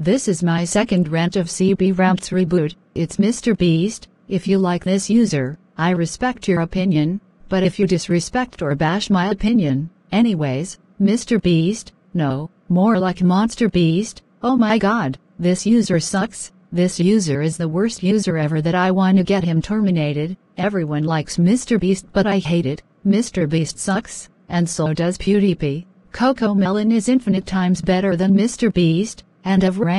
This is my second rant of CB Rants Reboot. It's Mr. Beast. If you like this user, I respect your opinion, but if you disrespect or bash my opinion, anyways, Mr. Beast, no, more like Monster Beast, oh my god, this user sucks. This user is the worst user ever that I want to get him terminated. Everyone likes Mr. Beast but I hate it. Mr. Beast sucks, and so does PewDiePie. Coco Melon is infinite times better than Mr. Beast, and of ran.